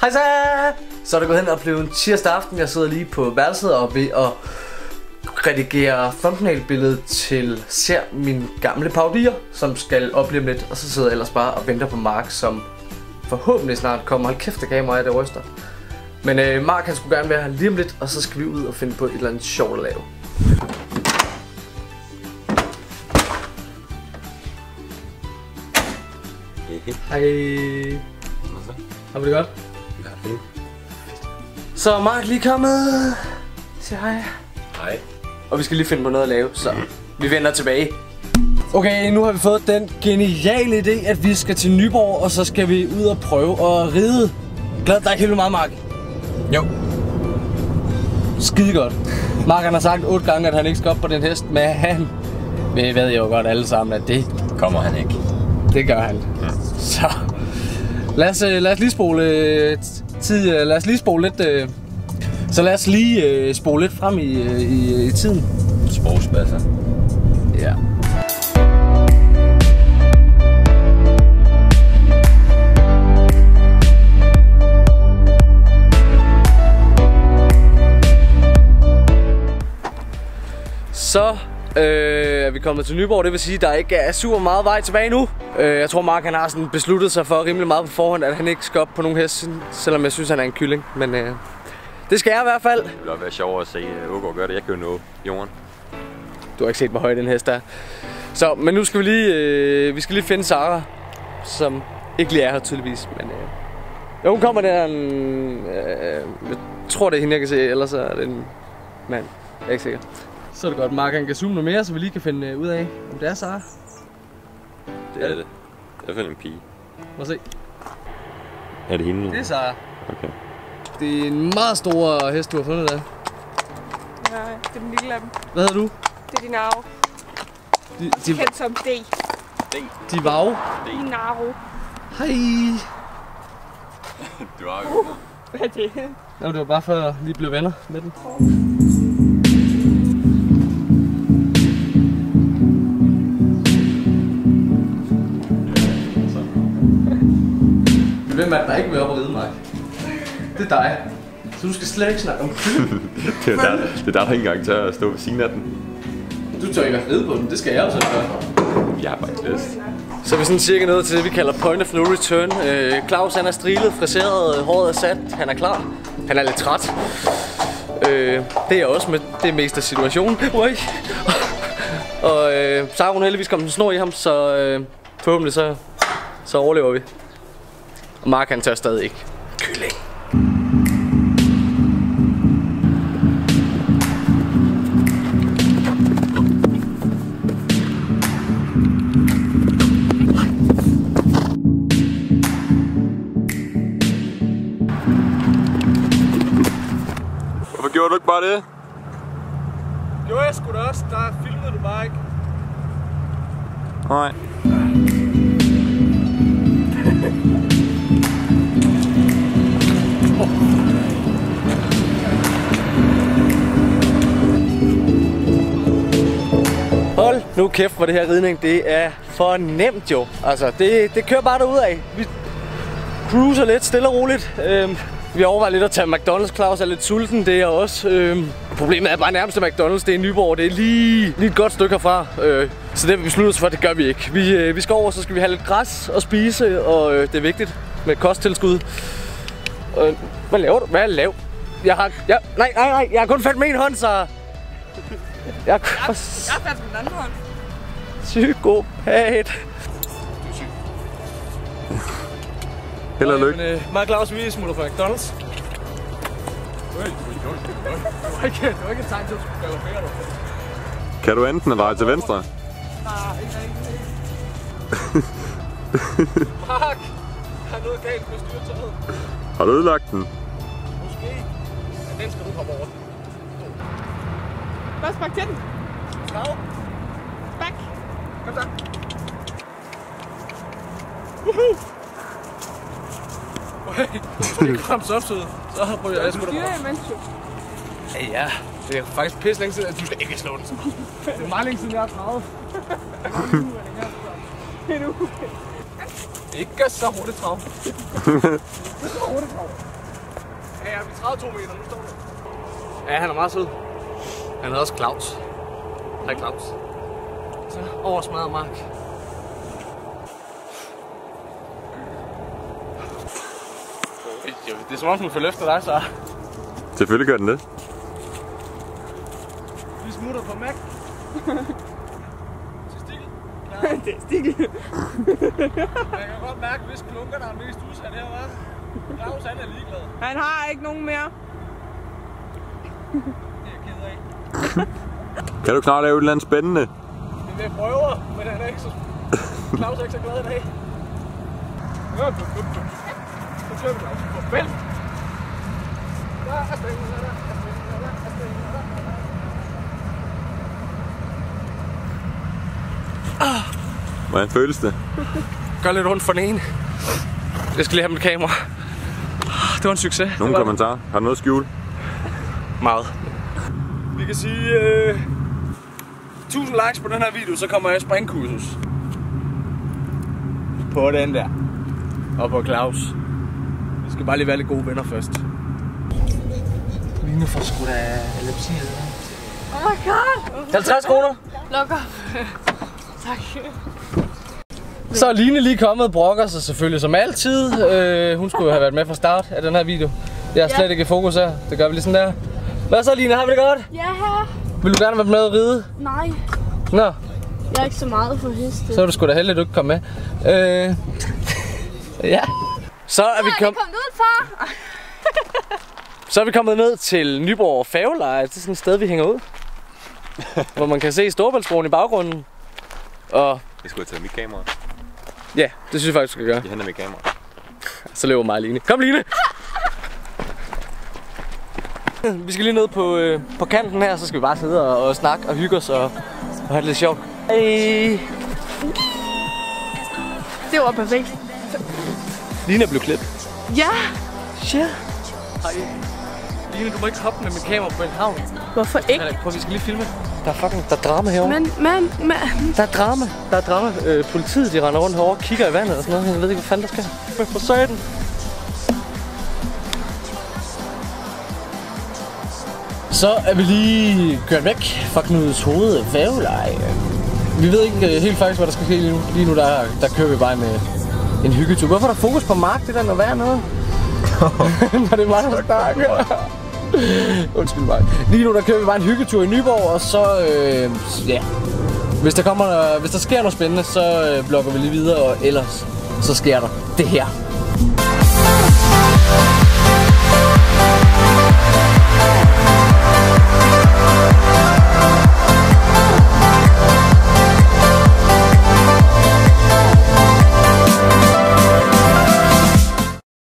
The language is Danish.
Hej så! Så er det gået hen og blevet en tirsdag aften. Jeg sidder lige på værelset og ved at redigere thumbnail-billedet til Ser min gamle paudier, som skal opleve lidt. Og så sidder jeg ellers bare og venter på Mark, som forhåbentlig snart kommer. Hold kæft, det gav mig, det ryster. Men øh, Mark han skulle gerne være her lige om lidt, og så skal vi ud og finde på et eller andet sjovt at lave. Hej. Har du det godt? Ja. Så er Mark lige kommet. Sig hej. Hej. Og vi skal lige finde på noget at lave, så vi vender tilbage. Okay, nu har vi fået den geniale idé, at vi skal til Nyborg, og så skal vi ud og prøve at ride. Glæder dig helt meget, Mark? Jo. Skide godt. Mark han har sagt otte gange, at han ikke skal op på den hest, men han... Vi ved jo godt alle sammen, at det, Kommer han ikke. det gør han. Så lad os, øh, lad os lige spole øh, tid, øh, lad os lige spole lidt, øh, så lad os lige øh, spole lidt frem i, øh, i, i tiden. Sprogspasser. Ja. Så øh, er vi kommet til Nyborg, det vil sige, at der ikke er super meget vej tilbage nu. Øh, jeg tror, Mark han har sådan besluttet sig for rimelig meget på forhånd, at han ikke skal op på nogen hest, selvom jeg synes, han er en kylling. Men øh, det skal jeg i hvert fald. Det ville være sjovere at se uh, Ågaard gøre det. Jeg kan jo nå jorden. Du har ikke set, hvor høj den hest er. Så, men nu skal vi lige, øh, vi skal lige finde Sara, som ikke lige er her tydeligvis. Men, øh, jo, hun kommer der en, øh, jeg tror det er hende, jeg kan se, ellers er det en mand. Jeg er ikke sikker. Så er det godt, Mark han kan zoome noget mere, så vi lige kan finde øh, ud af, om det er Sara. Det er det. Det er i hvert fald en pige. Må se. Er det hende? Det er Sara. Okay. Det er en meget stor hest, du har fundet der. Nej, det er den lille af dem. Hvad hedder du? Det er din arve. De, de, Kendt som D. de var Din arve. Hej. Du har Hvad er det? Nå, det var bare for at lige blive venner med den. Hvem er det, der ikke vil op og ride mig? Det er dig. Så du skal slet ikke snakke om kylling. det, er der, det er der, der ikke engang tør at stå ved siden af den. Du tør ikke at ride på den, det skal jeg også gøre. Jeg har bare ikke lyst. Så er vi sådan cirka nået til det, vi kalder point of no return. Øh, Claus han er strilet, friseret, håret er sat, han er klar. Han er lidt træt. Øh, det er jeg også med det meste af situationen. Ui. Og øh, så har hun heldigvis kommet en snor i ham, så øh, forhåbentlig så, så overlever vi. Mark han tør stadig ikke. Kylling. Hvorfor gjorde du ikke bare det? Jo, jeg skulle da også. Der filmede du bare ikke. Nej. Nu kæft for det her ridning. Det er for nemt jo. Altså, det, det kører bare derud af. Vi cruiser lidt stille og roligt. Øhm, vi overvejer lidt at tage McDonald's. Claus er lidt sulten, det er jeg også. Øhm, problemet er bare nærmest McDonald's. Det er i Nyborg. Det er lige, lige et godt stykke herfra. Øh, så det har vi besluttet os for, det gør vi ikke. Vi, øh, vi skal over, så skal vi have lidt græs og spise. Og øh, det er vigtigt med kosttilskud. Øh, hvad laver du? Hvad er lav? Jeg har... Jeg, nej, nej, nej. Jeg har kun fat med en hånd, så... Jeg, Jeg er fast med den anden hånd. Psykopat. Held og lykke. Men, øh, mig og Claus, vi smutter fra McDonald's. Har har. Kan du enten dreje til venstre? Nej, ikke rigtig. Mark! Er noget galt med styretøjet. Har du ødelagt den? Måske. Ja, den skal du hoppe over. Bare spark til den. Krav. Spark. Kom så. Woohoo! Okay, det kom så opsøget. Så prøver jeg, jeg sgu da Styrer imens jo. Ja, ja. Det er faktisk pisse længe siden, at du skal ikke slå den. Det er meget længe siden, jeg har travet. Er nu. Ikke så hurtigt trav. så hurtigt trav. Ja, vi træder to meter, nu står der. Ja, han er meget sød. Han hedder også Claus. Hej Claus. Så over smadret mark. Det er som om, den følger efter dig, så. Selvfølgelig gør den det. Vi smutter på Mac. Det er stikkel. Jeg kan godt mærke, hvis klunker, der er mest udsat her, hva'? Claus, han er ligeglad. Han har ikke nogen mere. Det er jeg ked af. Kan du klare at lave et eller andet spændende? Det er prøver, men han er ikke så... Claus er ikke så glad i dag. Så kører vi Claus. For fældt. Der er stængen, der er stængen, der er der er Hvordan føles det? Gør lidt ondt for den ene. Jeg skal lige have mit kamera. Det var en succes. Nogle kommentarer? Har du noget at skjule? Meget. Vi kan sige... Øh, 1000 likes på den her video, så kommer jeg i springkursus. På den der. Og på Claus. Vi skal bare lige være lidt gode venner først. Line får sgu da epilepsi. Oh my god. 50 kroner. Lukker. tak. Så er Line lige kommet, brokker sig selvfølgelig som altid. Øh, hun skulle have været med fra start af den her video. Jeg er slet ikke i fokus her. Det gør vi lige sådan der. Hvad så Line, har vi det godt? Ja, her. Vil du gerne være med at ride? Nej, Nå, jeg er ikke så meget for heste. så er du sgu da heldig, at du ikke kom med. Øh, ja. Så er vi, kom, Kom ud, far. så er vi kommet ned til Nyborg Færgeleje. Det er sådan et sted, vi hænger ud. hvor man kan se Storbæltsbroen i baggrunden. Og Jeg skulle have taget mit kamera. ja, det synes jeg faktisk, du skal gøre. Jeg henter mit kamera. Så løber mig Line. Kom Line! Vi skal lige ned på, øh, på kanten her, så skal vi bare sidde og, og snakke og hygge os og, og have det lidt sjovt. Hey. Det var perfekt. Line er blevet klippet. Ja. Shit. Hej. Line, du må ikke hoppe med mit kamera på en havn. Hvorfor ikke? Prøv, vi skal lige filme. Der er fucking, der er drama herovre. Men, men, men. Der er drama. Der er drama. Øh, politiet, de render rundt herovre og kigger i vandet og sådan noget. Jeg ved ikke, hvad fanden der sker. Men for satan. Så er vi lige kørt væk fra Knuds hoved vævleje. Vi ved ikke øh, helt faktisk, hvad der skal ske lige nu. Lige nu der, der kører vi bare med en hyggetur. Hvorfor er der fokus på Mark? Det der når være noget. Når det er mig, der snakker. Undskyld mig. Lige nu der kører vi bare en hyggetur i Nyborg, og så, øh, ja, hvis der, kommer, hvis der sker noget spændende, så øh, blogger vi lige videre, og ellers så sker der det her.